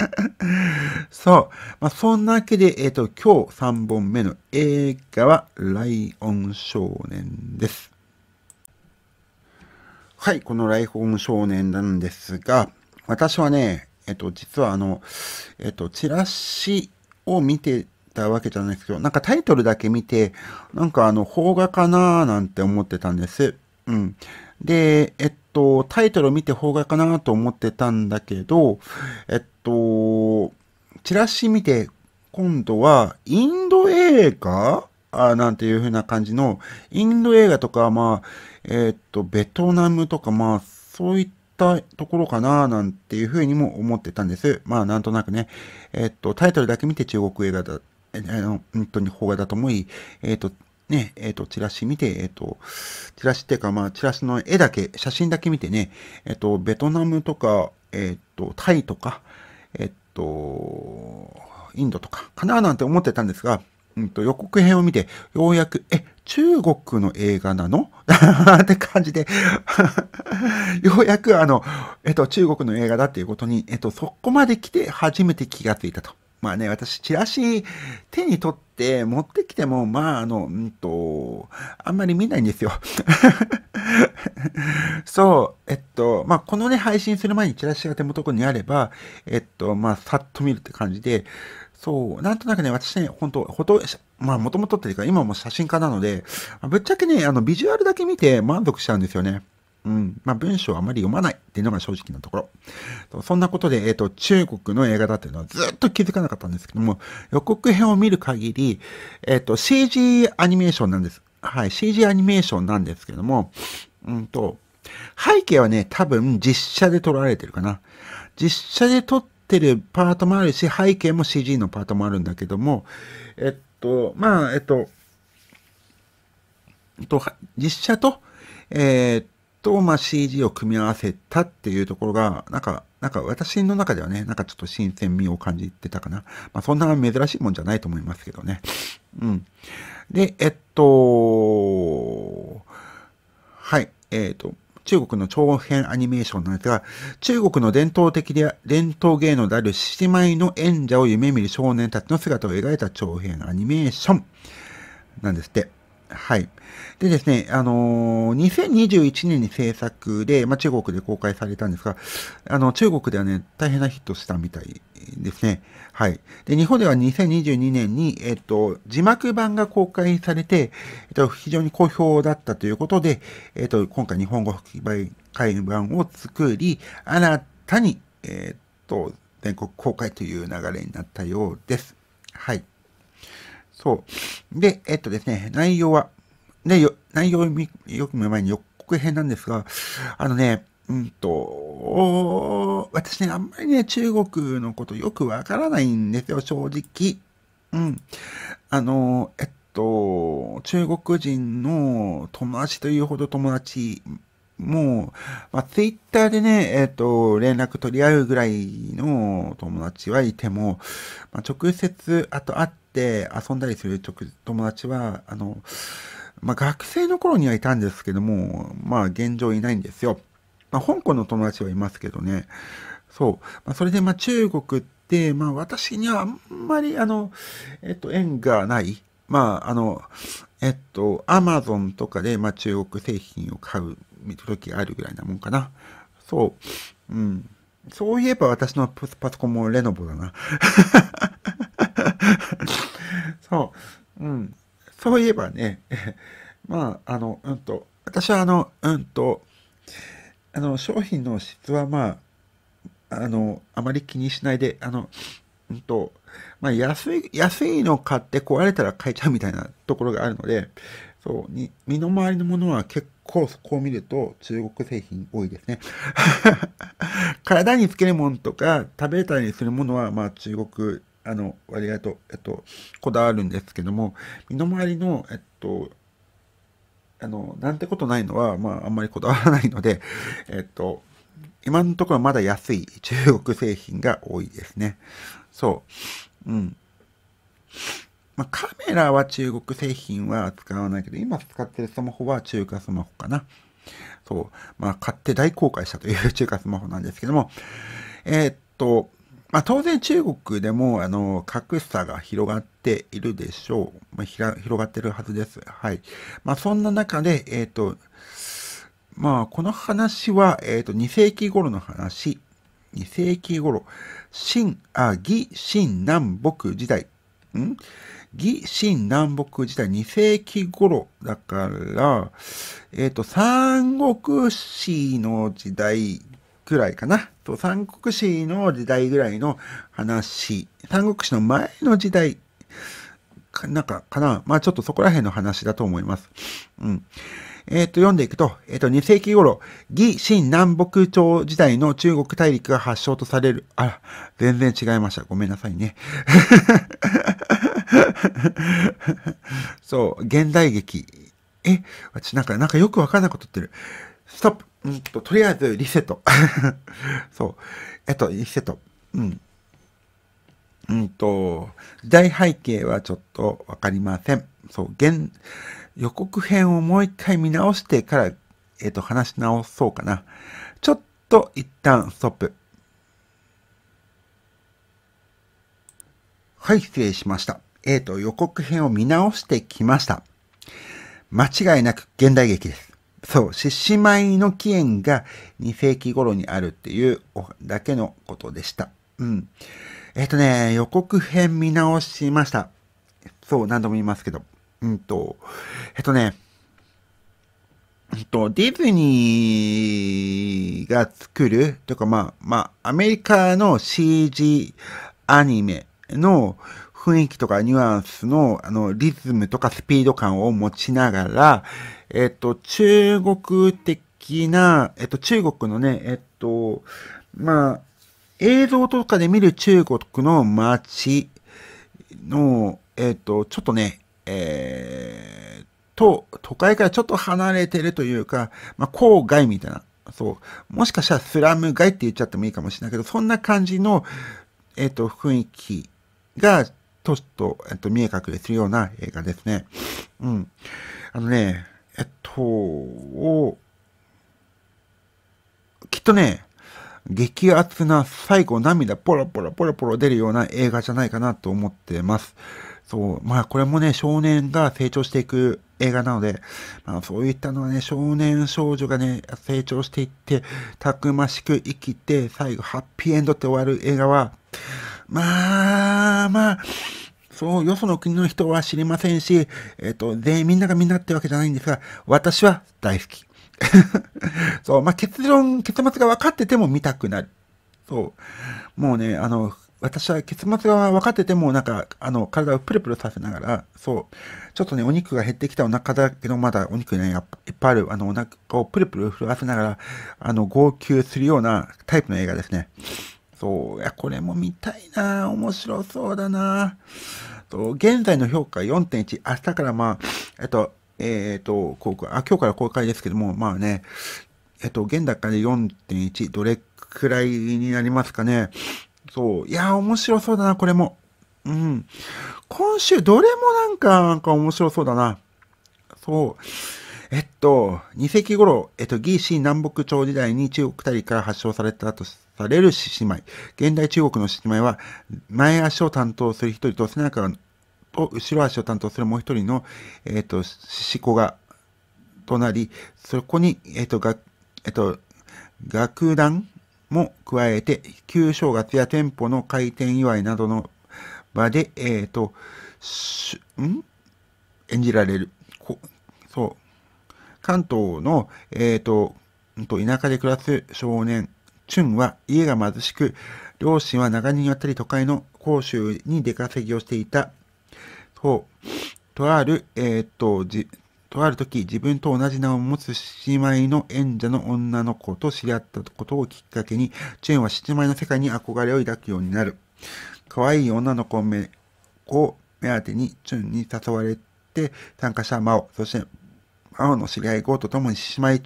そう。まあ、そんなわけで、えっ、ー、と、今日3本目の映画は、ライオン少年です。はい、このライオン少年なんですが、私はね、えっ、ー、と、実はあの、えっ、ー、と、チラシを見てたわけじゃないですけど、なんかタイトルだけ見て、なんかあの、邦画かなーなんて思ってたんです。うん。で、えっと、タイトルを見て邦画かなと思ってたんだけど、えっと、チラシ見て、今度は、インド映画？あなんていう風な感じの、インド映画とか、まあ、えっと、ベトナムとか、まあ、そういったところかななんていう風にも思ってたんです。まあ、なんとなくね、えっと、タイトルだけ見て中国映画だ、あの、本当に邦画だと思い、えっと、ね、えっ、ー、と、チラシ見て、えっ、ー、と、チラシっていうか、まあ、チラシの絵だけ、写真だけ見てね、えっ、と、ベトナムとか、えっ、と、タイとか、えっと、インドとか、かななんて思ってたんですが、うんと、予告編を見て、ようやく、え、中国の映画なの？って感じで ようやくあの、えっと、中国の映画だっていうことに、えっと、そこまで来て初めて気がついたと。まあね、私、チラシ手に取って持ってきても、まあ、あの、うんと、あんまり見ないんですよ。そう、えっと、まあ、このね、配信する前にチラシが手元にあれば、えっと、まあ、さっと見るって感じで、そう、なんとなくね、私ね、本当ほと、まあ、もともとっていうか、今も写真家なので、ぶっちゃけね、あの、ビジュアルだけ見て満足しちゃうんですよね。うん。まあ、文章をあまり読まないっていうのが正直なところ。そんなことで、えっ、ー、と、中国の映画だっていうのはずっと気づかなかったんですけども、予告編を見る限り、えっ、ー、と、CG アニメーションなんです。はい、CG アニメーションなんですけども、うんと、背景はね、多分実写で撮られてるかな。実写で撮ってるパートもあるし、背景も CG のパートもあるんだけども、えっと、まあ、えっと、えっと、実写と、えー、っと、まあ、CG を組み合わせたっていうところが、なんか、なんか私の中ではね、なんかちょっと新鮮味を感じてたかな。まあ、そんな珍しいもんじゃないと思いますけどね。うん。で、えっと、はい、えっと、中国の長編アニメーションなんですが、中国の伝統的で、伝統芸能である獅子舞の演者を夢見る少年たちの姿を描いた長編アニメーションなんですって。はい。でですね、あのー、2021年に制作で、まあ、中国で公開されたんですが、あの、中国ではね、大変なヒットしたみたいですね。はい。で、日本では2022年に、えっと、字幕版が公開されて、えっと、非常に好評だったということで、えっと、今回日本語吹き替え版を作り、新たに、えっと、全国公開という流れになったようです。はい。そう。で、えっとですね、内容は、で、よ内容をよく見る前に予告編なんですが、あのね、うんと、私ね、あんまりね、中国のことよくわからないんですよ、正直。うん。あの、えっと、中国人の友達というほど友達もう、まあ、ツイッターでね、えっ、と、連絡取り合うぐらいの友達はいても、まあ、直接、あと会って遊んだりする友達は、あの、まあ、学生の頃にはいたんですけども、まあ、現状いないんですよ。まあ、香港の友達はいますけどね。そう。まあ、それで、ま、中国って、まあ、私にはあんまり、あの、えっと、縁がない。まあ、あの、えっと、アマゾンとかで、ま、中国製品を買う時があるぐらいなもんかな。そう。うん。そういえば私のパソコンもレノボだな。そう。うん。そういえばね、まあ、あの、うんと、私はあの、うんと、あの、商品の質はまあ、あの、あまり気にしないで、あの、うんと、まあ、安い、安いの買って壊れたら買えちゃうみたいなところがあるので、そう、に、身の回りのものは結構そこを見ると中国製品多いですね。体につけるものとか食べたりするものは、まあ中国、あの、割合と、えっと、こだわるんですけども、身の回りの、えっと、あの、なんてことないのは、まああんまりこだわらないので、えっと、今のところまだ安い中国製品が多いですね。そう。うん。まあ、カメラは中国製品は使わないけど、今使ってるスマホは中華スマホかな。そう。まあ、買って大公開したという中華スマホなんですけども、えー、っと、まあ、当然中国でも、あの、格差が広がっているでしょう。まあ、広がってるはずです。はい。まあ、そんな中で、えー、っと、まあ、この話は、えっ、と、2世紀頃の話。2世紀頃、秦、あ、義、秦、南北時代。ん？義、秦、南北時代、2世紀頃だから、えっ、ー、と、三国史の時代ぐらいかな。と三国史の時代ぐらいの話。三国史の前の時代か、なんか、かな。まあちょっとそこら辺の話だと思います。うん。えっ、ー、と、読んでいくと、えっ、ー、と、2世紀頃、義、新、南北朝時代の中国大陸が発祥とされる。あら、全然違いました。ごめんなさいね。そう、現代劇。え、私なんか、なんかよくわかんないこと言ってる。ストップ。うんと、とりあえずリセット。そう。えっと、リセット。うん。うんと、時代背景はちょっとわかりません。そう、現、予告編をもう一回見直してから、えっ、と、話し直そうかな。ちょっと一旦ストップ。はい、失礼しました。えっ、と、予告編を見直してきました。間違いなく現代劇です。そう、獅子舞の起源が2世紀頃にあるっていうだけのことでした。うん。えっ、ー、とね、予告編見直しました。そう、何度も言いますけど。うんと、えっとね、えっと、ディズニーが作る、というかまあ、まあ、アメリカの CG アニメの雰囲気とかニュアンスの、あの、リズムとかスピード感を持ちながら、えっと、中国的な、えっと、中国のね、えっと、まあ、映像とかで見る中国の街の、えっと、ちょっとね、えー、と、都会からちょっと離れてるというか、まあ、郊外みたいな、そう、もしかしたらスラム街って言っちゃってもいいかもしれないけど、そんな感じの、えっ、と、雰囲気が、とっと、えっ、と、見え隠れするような映画ですね。うん。あのね、えっと、きっとね、激アツな最後涙ポロポロポロポロ出るような映画じゃないかなと思ってます。そう、まあこれもね、少年が成長していく映画なので、まあそういったのはね、少年少女がね、成長していって、たくましく生きて、最後ハッピーエンドって終わる映画は、まあ、まあ、そう、よその国の人は知りませんし、えっ、ー、と、全員みんながみんなってわけじゃないんですが、私は大好き。そう、まあ結論、結末が分かってても見たくなる。そう。もうね、あの、私は結末が分かってても、なんか、あの、体をプルプルさせながら、そう、ちょっとね、お肉が減ってきたお腹だけど、まだお肉ね、いっぱいある、あの、お腹をプルプル震わせながら、あの、号泣するようなタイプの映画ですね。そう、いや、これも見たいな面白そうだなそう、現在の評価4.1、明日からまあ、えっと、えっ、と、公開、あ、今日から公開ですけども、まあね、えっと、現段階で4.1、どれくらいになりますかね。そう。いや、面白そうだな、これも。うん。今週、どれもなんか、なんか面白そうだな。そう。えっと、2世紀頃、えっと、義氏南北朝時代に中国大陸から発祥されたとされる獅子舞。現代中国の獅子舞は、前足を担当する一人と背中と後ろ足を担当するもう一人の、えっ、と、獅子子が、となり、そこに、えっ、と、が、えっ、と、楽団も加えて、旧正月や店舗の開店祝いなどの場で、えっ、と、ん？演じられる。そう。関東の、えっ、と、田舎で暮らす少年、チュンは家が貧しく、両親は長年にわたり都会の甲州に出稼ぎをしていた。と、とある、えっ、と、じ、とある時、自分と同じ名を持つ姉妹の演者の女の子と知り合ったことをきっかけに、チェンは姉妹の世界に憧れを抱くようになる。可愛い女の子を目を目当てに、チュンに誘われて参加したマオ、そしてマオの知り合いゴーと共に姉妹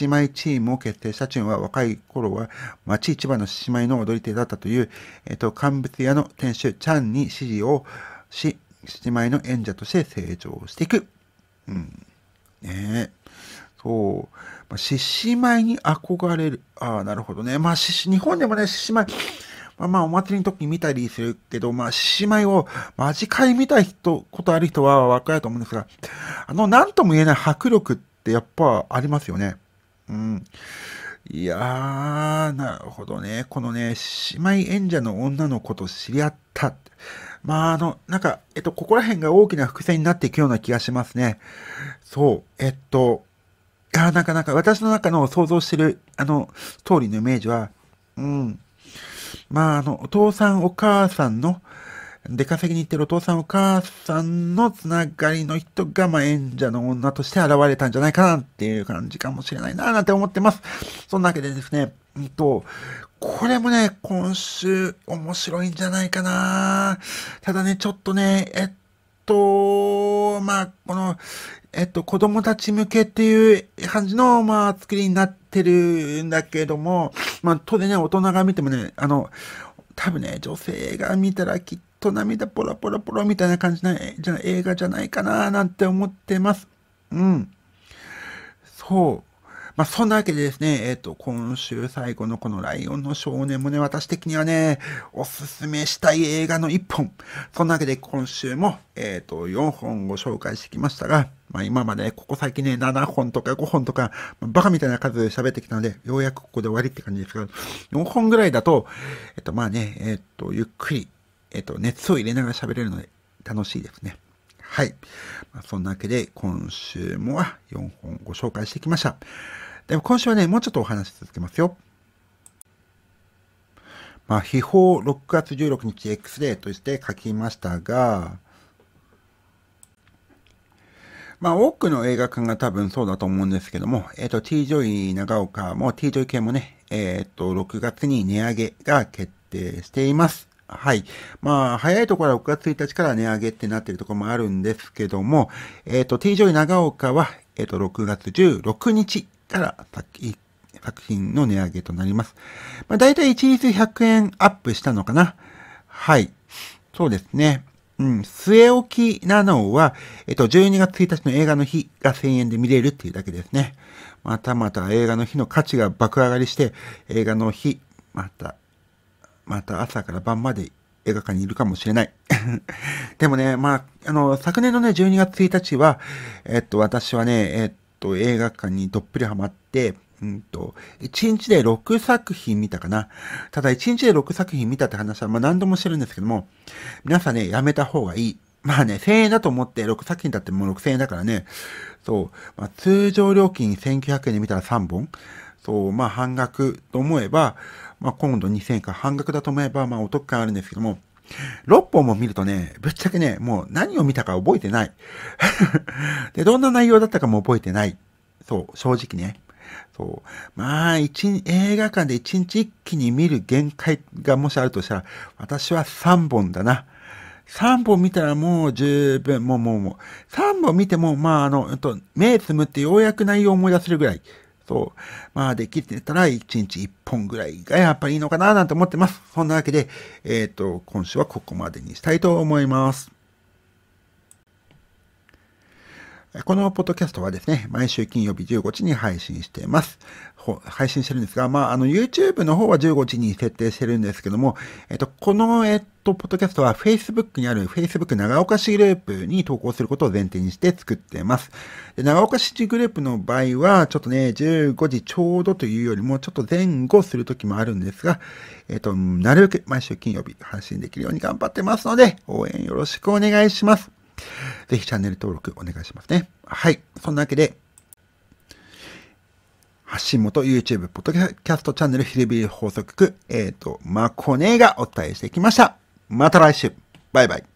姉妹チームを結成したチュンは若い頃は町一番の姉妹の踊り手だったという、えっと、乾物屋の店主チャンに指示をし、姉妹の演者として成長していく。うん。ねえ。そう。まあ、獅子舞に憧れる。ああ、なるほどね。まあ、日本でもね、獅子舞、まあまあ、お祭りの時に見たりするけど、まあ、獅子舞を間近に見た人、ことある人は分かると思うんですが、あの、なんとも言えない迫力ってやっぱありますよね。うん。いやー、なるほどね。このね、姉妹演者の女の子と知り合った。まあ、あの、なんか、えっと、ここら辺が大きな伏線になっていくような気がしますね。そう、えっと、いや、なかなか私の中の想像してる、あの、ストーリーのイメージは、うん。まあ、あの、お父さんお母さんの、出稼ぎに行ってるお父さんお母さんのつながりの人が、まあ、演者の女として現れたんじゃないかなっていう感じかもしれないな、なんて思ってます。そんなわけでですね、うんと、これもね、今週面白いんじゃないかな。ただね、ちょっとね、えっと、まあ、この、えっと、子供たち向けっていう感じの、まあ、作りになってるんだけども、まあ、当然ね、大人が見てもね、あの、多分ね、女性が見たらきっと涙ポロポロポロみたいな感じのじゃ映画じゃないかななんて思ってます。うん。そう。まあ、そんなわけでですね、えっ、ー、と、今週最後のこのライオンの少年もね、私的にはね、おすすめしたい映画の1本。そんなわけで今週も、えっ、ー、と、4本ご紹介してきましたが、まあ、今までここ最近ね、7本とか5本とか、まあ、バカみたいな数で喋ってきたので、ようやくここで終わりって感じですが、4本ぐらいだと、えっ、と、まあね、えっ、と、ゆっくり、えっ、と、熱を入れながら喋れるので楽しいですね。はい。まあ、そんなわけで、今週もは4本ご紹介してきました。でも今週はね、もうちょっとお話し続けますよ。まあ、秘宝6月16日 X デーとして書きましたが、まあ、多くの映画館が多分そうだと思うんですけども、えっ、ー、と、T ジョイ長岡も T ジョイ系もね、えっ、ー、と、6月に値上げが決定しています。はい。まあ、早いところは6月1日から値上げってなってるところもあるんですけども、えっ、ー、と、T ジョイ長岡は、えっ、と、6月16日から作品の値上げとなります。まあ、大体一律100円アップしたのかな。はい。そうですね。うん。据え置きなのは、えっと、12月1日の映画の日が1000円で見れるっていうだけですね。またまた映画の日の価値が爆上がりして、映画の日、また、また朝から晩まで映画館にいるかもしれない。でもね、まあ、あの、昨年のね、12月1日は、えっと、私はね、えっと、映画館にどっぷりハマって、うんと、1日で6作品見たかな。ただ1日で6作品見たって話は、まあ何度もしてるんですけども、皆さんね、やめた方がいい。まあね、1000円だと思って6作品だってもう6000円だからね。そう。まあ、通常料金1900円で見たら3本。そう、まあ半額と思えば、まあ今度2000円か半額だと思えば、まあお得感あるんですけども、6本も見るとね、ぶっちゃけね、もう何を見たか覚えてない。で、どんな内容だったかも覚えてない。そう、正直ね。そう。まあ、一、映画館で一日一気に見る限界がもしあるとしたら、私は3本だな。3本見たらもう十分、もうもうもう、3本見ても、まあ、あの、と、目つむってようやく内容を思い出せるぐらい。そう。まあ、できてたら1日1本ぐらいがやっぱりいいのかななんて思ってます。そんなわけで、えっ、ー、と、今週はここまでにしたいと思います。このポッドキャストはですね、毎週金曜日15時に配信しています。配信してるんですが、まあ、あの、YouTube の方は15時に設定してるんですけども、えっと、この、えっと、ポッドキャストは Facebook にある Facebook 長岡市グループに投稿することを前提にして作っています。で長岡市グループの場合は、ちょっとね、15時ちょうどというよりも、ちょっと前後する時もあるんですが、えっと、なるべく毎週金曜日発信できるように頑張ってますので、応援よろしくお願いします。ぜひチャンネル登録お願いしますね。はい。そんなわけで、発信元 YouTube、ポッドキャストチャンネル、ヒルビー放送局、えっ、ー、と、マコネがお伝えしてきました。また来週。バイバイ。